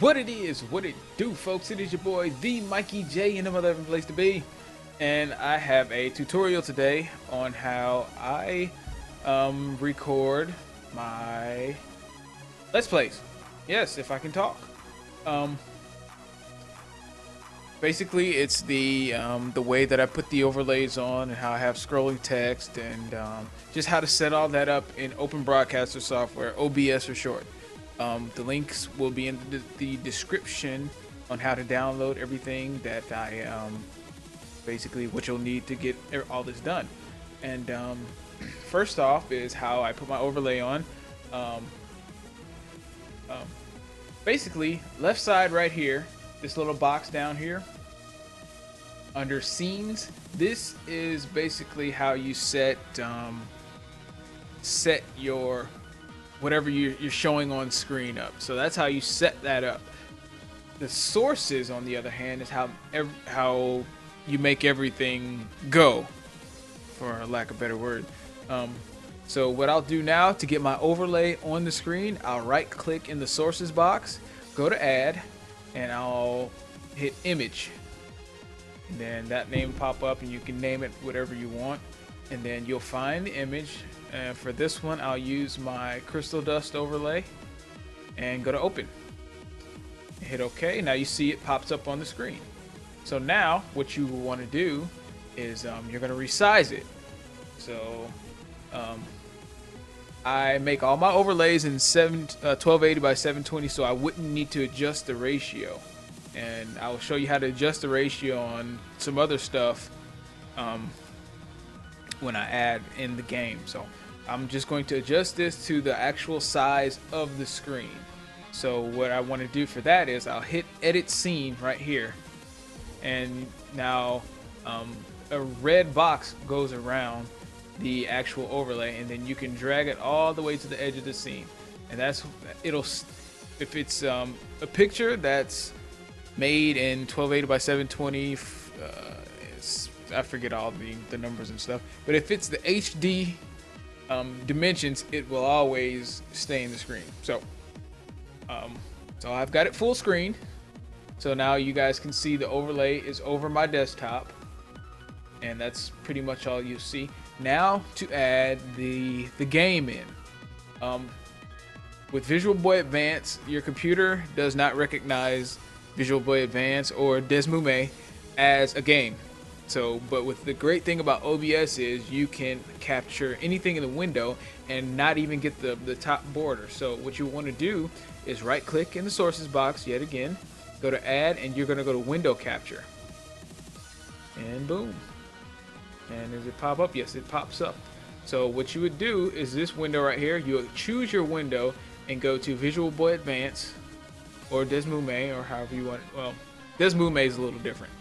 What it is, what it do, folks? It is your boy, the Mikey J, in the mother place to be, and I have a tutorial today on how I um, record my Let's Plays. Yes, if I can talk. Um, basically, it's the um, the way that I put the overlays on and how I have scrolling text and um, just how to set all that up in Open Broadcaster software, OBS for short. Um, the links will be in the, the, description on how to download everything that I um, basically what you'll need to get all this done. And um, first off is how I put my overlay on. Um, um, basically, left side right here, this little box down here under scenes. This is basically how you set um, set your whatever you're showing on screen up. So that's how you set that up. The sources, on the other hand, is how how you make everything go, for lack of a better word. Um, so what I'll do now to get my overlay on the screen, I'll right click in the sources box, go to add, and I'll hit image. And then that name pop up and you can name it whatever you want. And then you'll find the image and for this one, I'll use my crystal dust overlay and go to open. Hit OK. Now you see it pops up on the screen. So now what you want to do is um, you're going to resize it. So um, I make all my overlays in 7, uh, 1280 by 720 so I wouldn't need to adjust the ratio. And I will show you how to adjust the ratio on some other stuff um, when I add in the game. So I'm just going to adjust this to the actual size of the screen. So what I want to do for that is I'll hit edit scene right here. And now um, a red box goes around the actual overlay and then you can drag it all the way to the edge of the scene. And that's, it'll, if it's um, a picture that's made in 1280 by 720, uh, I forget all the, the numbers and stuff. But if it's the HD um, dimensions, it will always stay in the screen. So, um, so I've got it full screen. So now you guys can see the overlay is over my desktop. And that's pretty much all you see. Now to add the, the game in. Um, with Visual Boy Advance, your computer does not recognize Visual Boy Advance or Desmume as a game. So, but with the great thing about OBS is you can capture anything in the window and not even get the, the top border. So what you want to do is right click in the sources box yet again, go to add and you're going to go to window capture. And boom. And does it pop up? Yes, it pops up. So what you would do is this window right here, you choose your window and go to Visual Boy Advance or Desmume or however you want. Well, Desmume is a little different.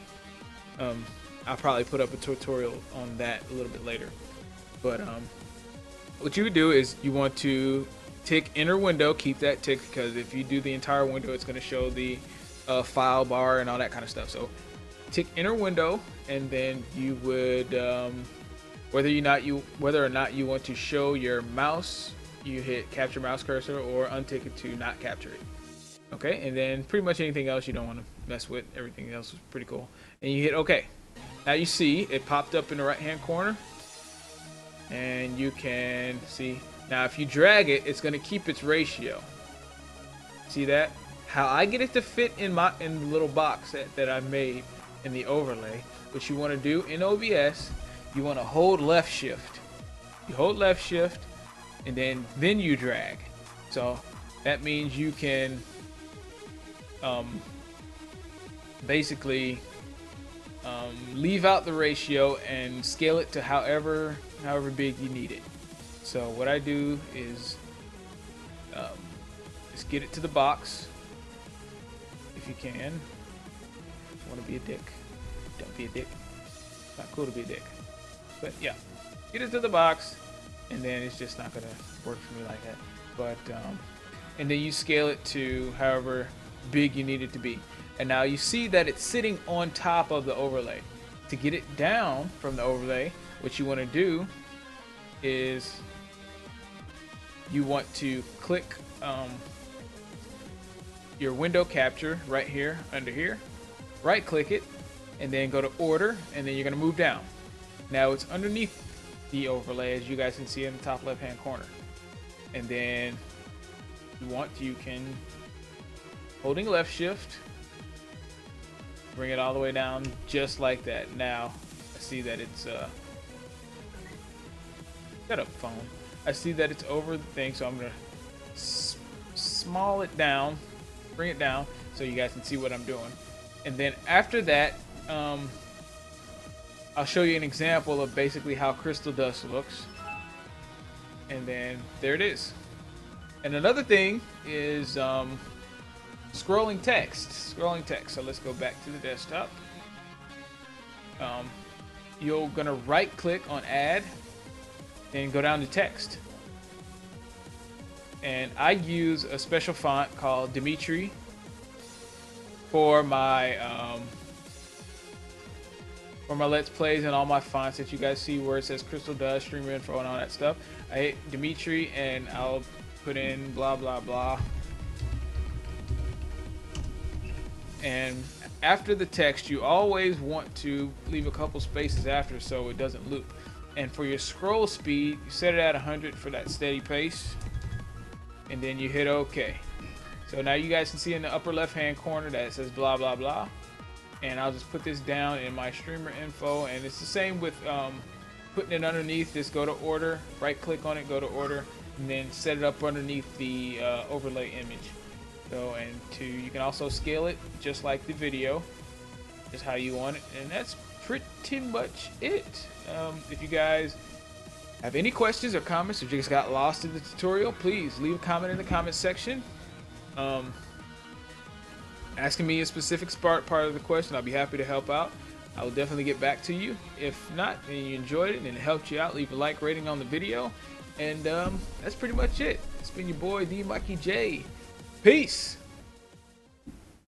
Um, I'll probably put up a tutorial on that a little bit later. But um, what you would do is you want to tick inner window, keep that ticked because if you do the entire window, it's going to show the uh, file bar and all that kind of stuff. So tick inner window, and then you would um, whether you not you whether or not you want to show your mouse, you hit capture mouse cursor or untick it to not capture it. Okay, and then pretty much anything else you don't want to mess with. Everything else is pretty cool, and you hit OK. Now you see it popped up in the right hand corner. And you can see. Now if you drag it it's going to keep its ratio. See that? How I get it to fit in my in the little box that, that I made in the overlay what you want to do in OBS you want to hold left shift. You hold left shift and then then you drag. So that means you can um, basically um, leave out the ratio and scale it to however however big you need it. So what I do is um, just get it to the box if you can. If you Want to be a dick? Don't be a dick. It's not cool to be a dick. But yeah, get it to the box, and then it's just not gonna work for me like that. But um, and then you scale it to however big you need it to be. And now you see that it's sitting on top of the overlay. To get it down from the overlay, what you want to do is you want to click um, your window capture right here under here, right click it, and then go to order, and then you're gonna move down. Now it's underneath the overlay as you guys can see in the top left hand corner. And then you want you can holding left shift bring it all the way down just like that. Now I see that it's uh got a phone. I see that it's over the thing, so I'm gonna small it down, bring it down, so you guys can see what I'm doing. And then after that, um, I'll show you an example of basically how crystal dust looks. And then there it is. And another thing is um, scrolling text. Scrolling text. So let's go back to the desktop. Um, you're gonna right click on add and go down to text and I use a special font called Dimitri for my um, for my Let's Plays and all my fonts that you guys see where it says Crystal Dust, Streamer Info, and all that stuff. I hit Dimitri and I'll put in blah blah blah. And after the text, you always want to leave a couple spaces after so it doesn't loop. And for your scroll speed, you set it at 100 for that steady pace and then you hit OK. So now you guys can see in the upper left hand corner that it says blah blah blah. And I'll just put this down in my streamer info and it's the same with um, putting it underneath. Just go to order, right click on it, go to order, and then set it up underneath the uh, overlay image. So and to you can also scale it just like the video, just how you want it, and that's pretty much it. Um, if you guys have any questions or comments or just got lost in the tutorial, please leave a comment in the comment section. Um, asking me a specific part part of the question, I'll be happy to help out. I will definitely get back to you. If not, and you enjoyed it and it helped you out, leave a like rating on the video. And um, that's pretty much it. It's been your boy, D Mikey J. Peace.